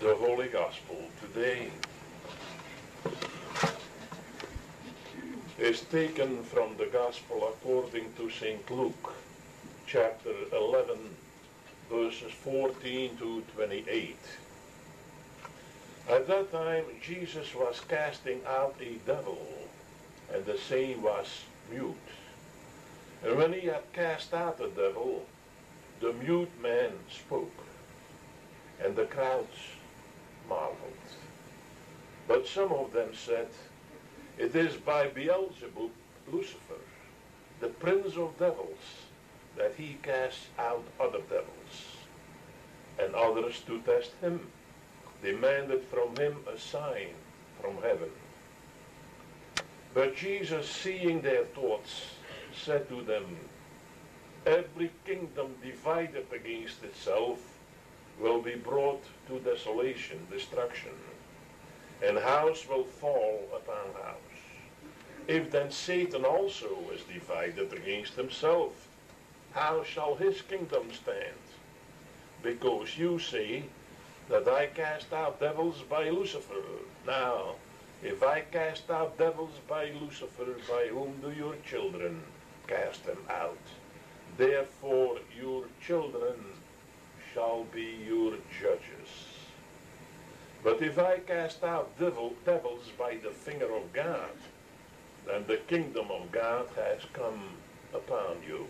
the Holy Gospel today is taken from the Gospel according to St. Luke, chapter 11, verses 14 to 28. At that time, Jesus was casting out a devil, and the same was mute. And when he had cast out the devil, the mute man spoke, and the crowds marveled. But some of them said, It is by Beelzebub, Lucifer, the prince of devils, that he casts out other devils. And others to test him demanded from him a sign from heaven. But Jesus, seeing their thoughts, said to them, Every kingdom divided against itself will be brought to desolation, destruction, and house will fall upon house. If then Satan also is divided against himself, how shall his kingdom stand? Because you say that I cast out devils by Lucifer. Now, if I cast out devils by Lucifer, by whom do your children cast them out? Therefore your children shall be your judges. But if I cast out devil, devils by the finger of God, then the kingdom of God has come upon you.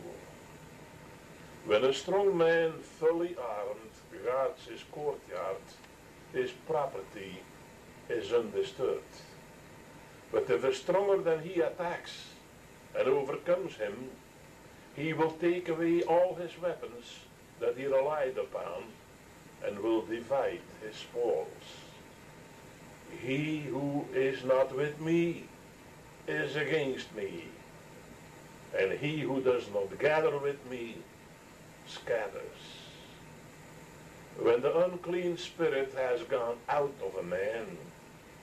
When a strong man, fully armed, guards his courtyard, his property is undisturbed. But if a stronger than he attacks and overcomes him, he will take away all his weapons that he relied upon and will divide his spoils. He who is not with me is against me, and he who does not gather with me scatters. When the unclean spirit has gone out of a man,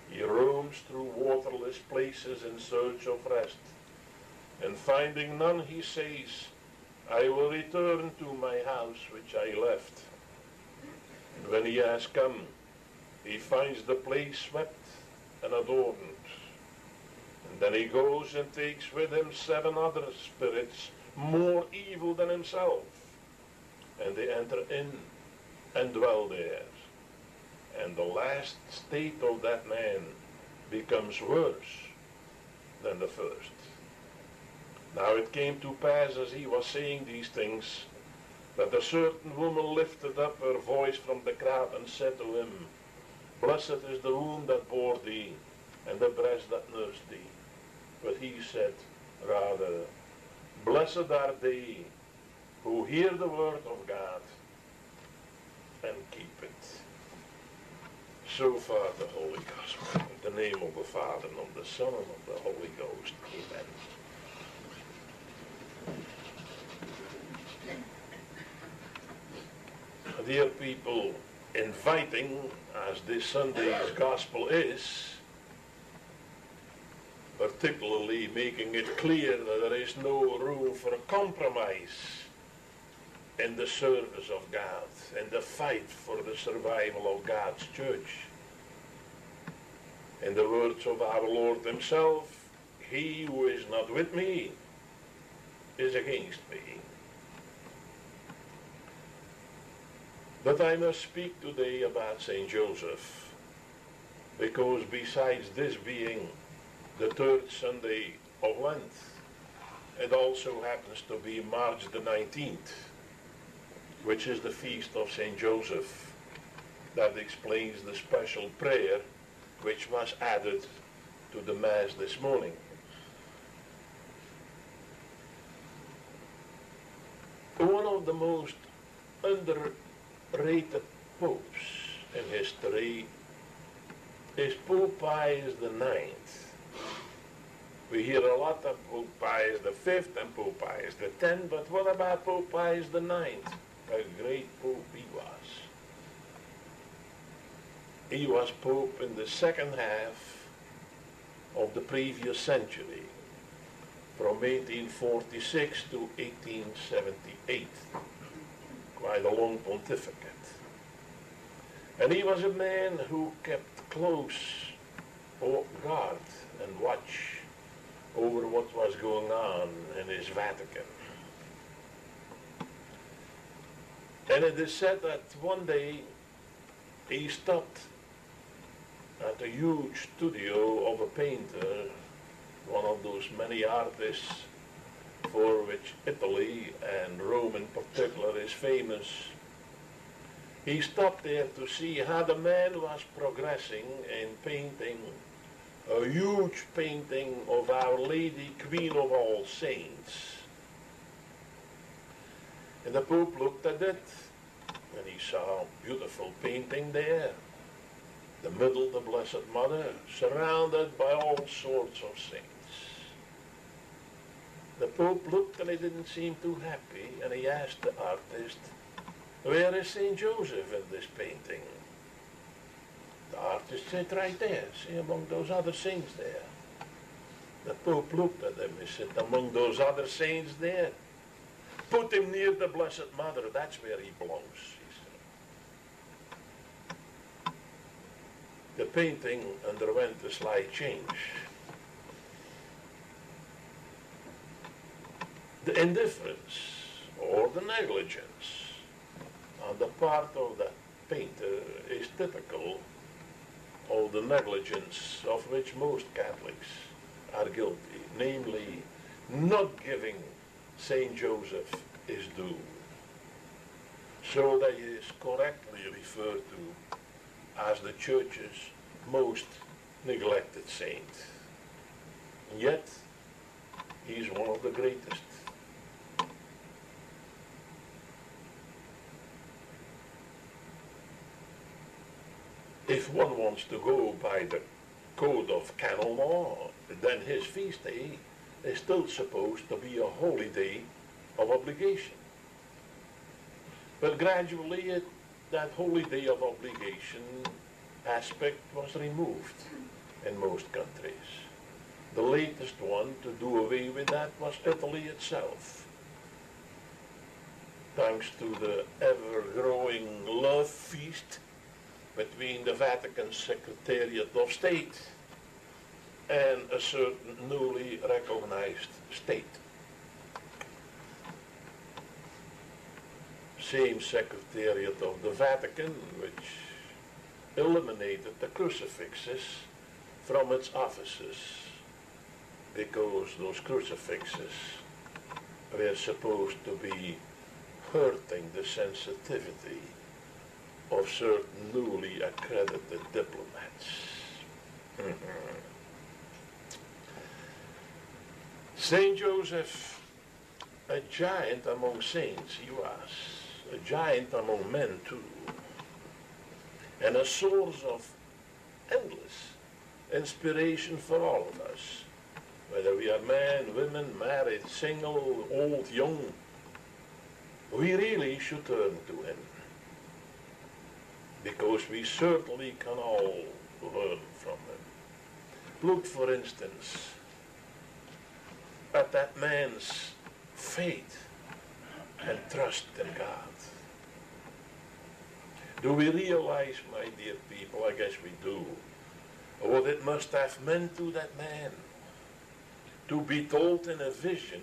he roams through waterless places in search of rest. And finding none, he says, I will return to my house which I left. And when he has come, he finds the place swept and adorned. And then he goes and takes with him seven other spirits more evil than himself. And they enter in and dwell there. And the last state of that man becomes worse than the first. Now it came to pass as he was saying these things, that a certain woman lifted up her voice from the crowd and said to him, Blessed is the womb that bore thee, and the breast that nursed thee. But he said, rather, Blessed are they who hear the word of God and keep it. So far the Holy Gospel. In the name of the Father, and of the Son, and of the Holy Ghost. Amen. Dear people, inviting, as this Sunday's Gospel is, particularly making it clear that there is no room for a compromise in the service of God, in the fight for the survival of God's church. In the words of our Lord himself, he who is not with me is against me. But I must speak today about St. Joseph, because besides this being the third Sunday of Lent, it also happens to be March the 19th, which is the feast of St. Joseph. That explains the special prayer which was added to the Mass this morning. One of the most underrated popes in history is Pope Pius the Ninth. We hear a lot of Pope Pius the Fifth and Pope Pius the Tenth, but what about Pope Pius the Ninth? A great pope he was. He was pope in the second half of the previous century, from 1846 to 1878. Quite a long pontificate. And he was a man who kept close guard and watch over what was going on in his Vatican. And it is said that one day he stopped at a huge studio of a painter, one of those many artists for which Italy and Rome in particular is famous. He stopped there to see how the man was progressing in painting a huge painting of Our Lady, Queen of All Saints. And the Pope looked at it and he saw a beautiful painting there. The middle, the Blessed Mother, surrounded by all sorts of saints. The Pope looked and he didn't seem too happy and he asked the artist, where is St. Joseph in this painting? The artist said, right there, see, among those other saints there. The Pope looked at him, he said, among those other saints there. Put him near the Blessed Mother, that's where he belongs, he said. The painting underwent a slight change. The indifference or the negligence on the part of the painter is typical of the negligence of which most Catholics are guilty, namely not giving St. Joseph his due. So that he is correctly referred to as the Church's most neglected saint. Yet, he's one of the greatest. If one wants to go by the code of canon law, then his feast day is still supposed to be a holy day of obligation. But gradually it, that holy day of obligation aspect was removed in most countries. The latest one to do away with that was Italy itself. Thanks to the ever-growing love feast between the Vatican Secretariat of State and a certain newly recognized state. Same Secretariat of the Vatican, which eliminated the crucifixes from its offices because those crucifixes were supposed to be hurting the sensitivity of certain newly accredited diplomats. Mm-hmm. Saint Joseph, a giant among saints he was, a giant among men too, and a source of endless inspiration for all of us, whether we are men, women, married, single, old, young, we really should turn to him because we certainly can all learn from him. Look, for instance, at that man's faith and trust in God. Do we realize, my dear people, I guess we do, what it must have meant to that man to be told in a vision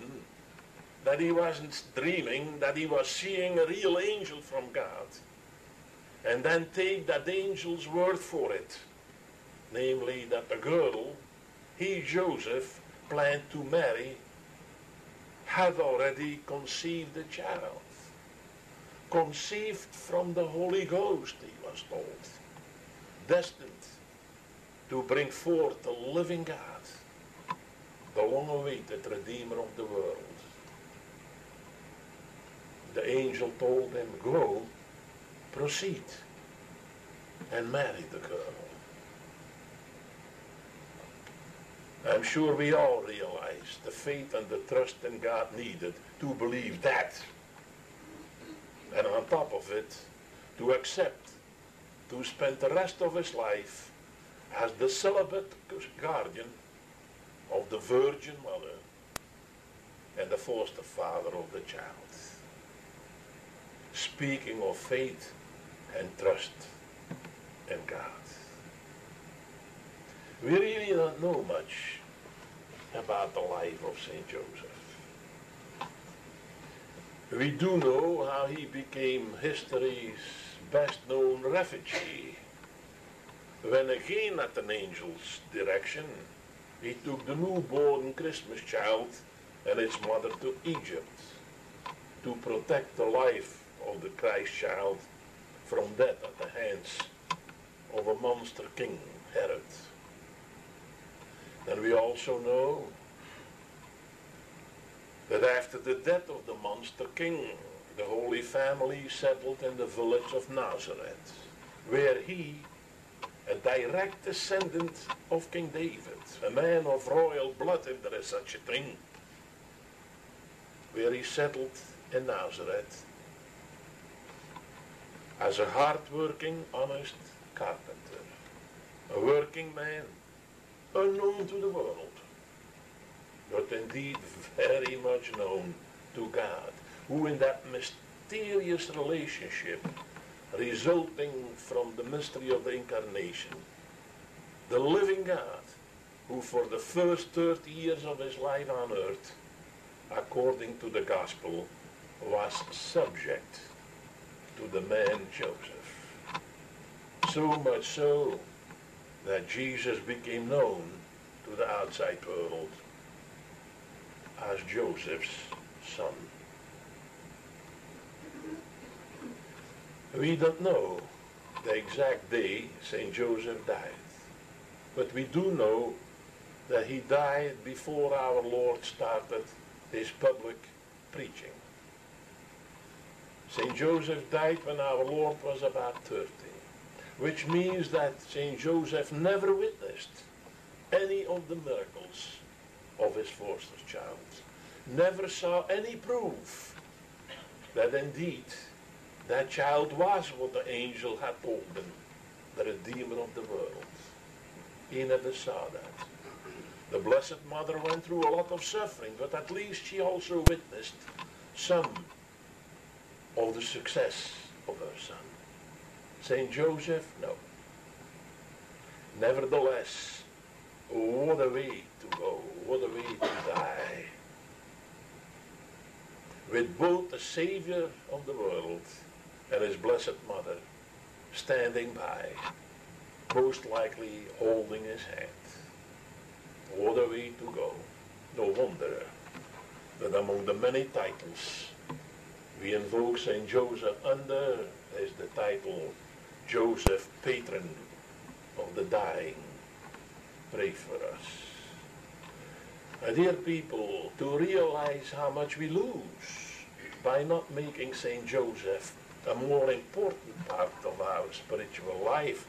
that he wasn't dreaming, that he was seeing a real angel from God and then take that angel's word for it. Namely, that the girl, he, Joseph, planned to marry, had already conceived a child. Conceived from the Holy Ghost, he was told. Destined to bring forth the living God, the long-awaited Redeemer of the world. The angel told him, go proceed and marry the girl. I'm sure we all realize the faith and the trust in God needed to believe that. And on top of it, to accept to spend the rest of his life as the celibate guardian of the Virgin Mother and the foster father of the child. Speaking of faith and trust. in God. We really don't know much about the life of St. Joseph. We do know how he became history's best known refugee. When again at an angel's direction, he took the newborn Christmas child and its mother to Egypt to protect the life of the Christ child from death at the hands of a monster king, Herod. And we also know that after the death of the monster king, the Holy Family settled in the village of Nazareth, where he, a direct descendant of King David, a man of royal blood, if there is such a thing, where he settled in Nazareth as a hard-working, honest carpenter, a working man, unknown to the world, but indeed very much known to God, who in that mysterious relationship resulting from the mystery of the incarnation, the living God, who for the first 30 years of his life on earth, according to the gospel, was subject to the man Joseph. So much so that Jesus became known to the outside world as Joseph's son. We don't know the exact day St. Joseph died, but we do know that he died before our Lord started his public preaching. St. Joseph died when our Lord was about 30, which means that St. Joseph never witnessed any of the miracles of his foster child, never saw any proof that indeed that child was what the angel had told him, the Redeemer of the world. He never saw that. The Blessed Mother went through a lot of suffering, but at least she also witnessed some of the success of her son. St. Joseph, no. Nevertheless, what a way to go, what a way to die. With both the Savior of the world and his Blessed Mother standing by, most likely holding his hand. What a way to go. No wonder that among the many titles we invoke St. Joseph under is the title Joseph, patron of the dying. Pray for us. My dear people, to realize how much we lose by not making St. Joseph a more important part of our spiritual life,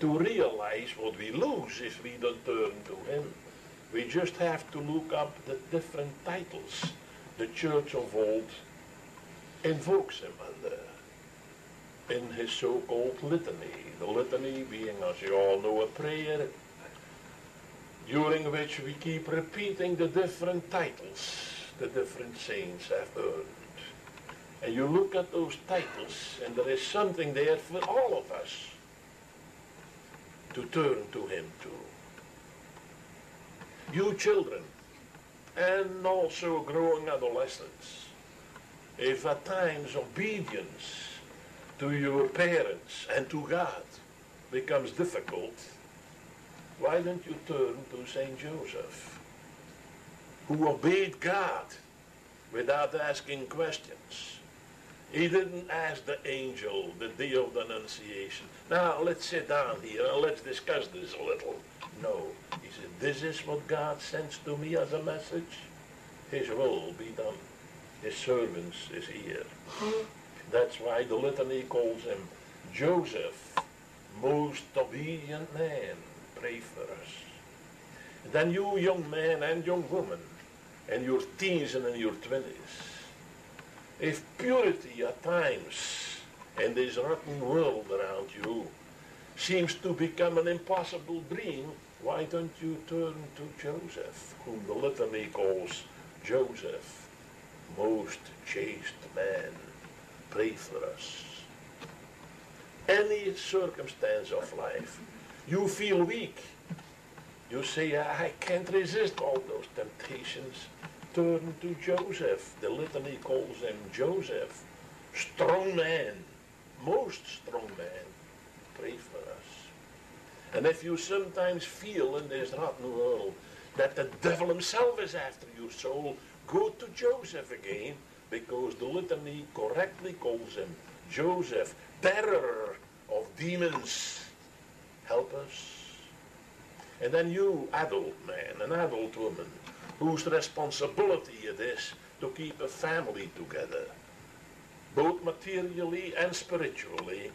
to realize what we lose if we don't turn to him, we just have to look up the different titles the church of old invokes him under uh, in his so-called litany. The litany being, as you all know, a prayer during which we keep repeating the different titles the different saints have earned. And you look at those titles, and there is something there for all of us to turn to him to. You children, and also growing adolescents, if at times obedience to your parents and to God becomes difficult, why don't you turn to St. Joseph, who obeyed God without asking questions? He didn't ask the angel the day of the Annunciation, now let's sit down here and let's discuss this a little. No, he said, this is what God sends to me as a message. His will be done. His servants is here. Hmm. That's why the litany calls him Joseph, most obedient man. Pray for us. And then you young man and young woman, and your teens and in your twenties, if purity at times in this rotten world around you seems to become an impossible dream, why don't you turn to Joseph, whom the litany calls Joseph, most chaste man, pray for us. any circumstance of life, you feel weak. You say, I can't resist all those temptations. Turn to Joseph. The litany calls him Joseph. Strong man, most strong man. Pray for us. And if you sometimes feel in this rotten world that the devil himself is after your soul, go to Joseph again because the litany correctly calls him Joseph, terror of demons. Help us. And then you, adult man, an adult woman, whose responsibility it is to keep a family together, both materially and spiritually,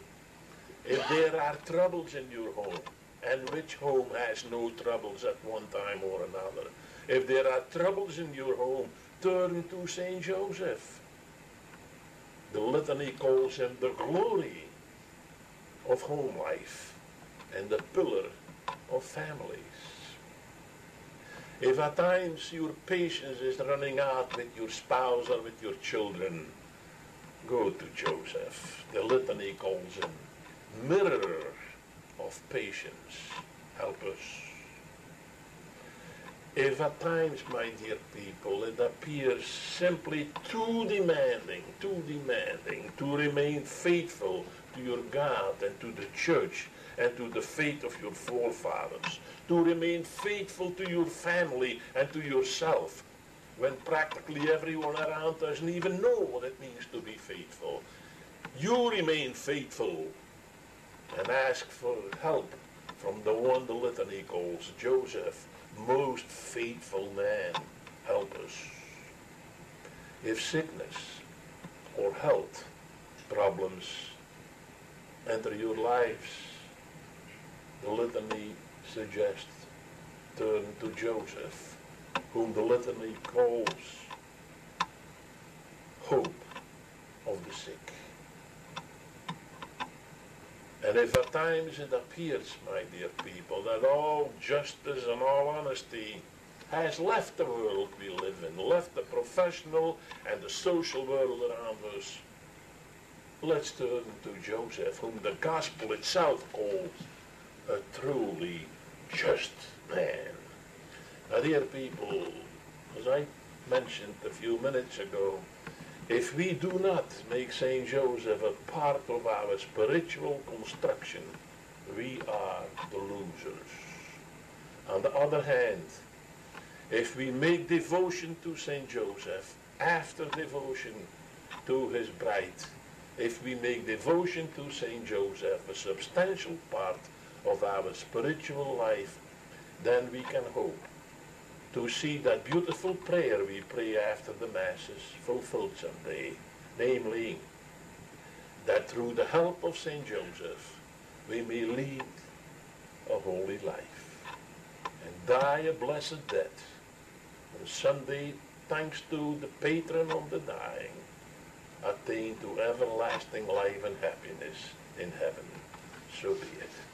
if there are troubles in your home, and which home has no troubles at one time or another, if there are troubles in your home, turn to St. Joseph. The litany calls him the glory of home life and the pillar of families. If at times your patience is running out with your spouse or with your children, go to Joseph. The litany calls him mirror of patience. Help us. If at times, my dear people, it appears simply too demanding, too demanding to remain faithful to your God and to the church and to the faith of your forefathers, to remain faithful to your family and to yourself, when practically everyone around doesn't even know what it means to be faithful. You remain faithful and ask for help from the one the litany calls Joseph, most faithful man. Help us. If sickness or health problems enter your lives, the litany suggests turn to Joseph, whom the litany calls hope of the sick. And if at times it appears, my dear people, that all justice and all honesty has left the world we live in, left the professional and the social world around us, let's turn to Joseph, whom the gospel itself calls a truly just man. Now, dear people, as I mentioned a few minutes ago, if we do not make St. Joseph a part of our spiritual construction, we are the losers. On the other hand, if we make devotion to St. Joseph after devotion to his bride, if we make devotion to St. Joseph a substantial part of our spiritual life, then we can hope to see that beautiful prayer we pray after the Masses fulfilled someday, namely, that through the help of St. Joseph, we may lead a holy life and die a blessed death. Someday, thanks to the patron of the dying, attain to everlasting life and happiness in heaven. So be it.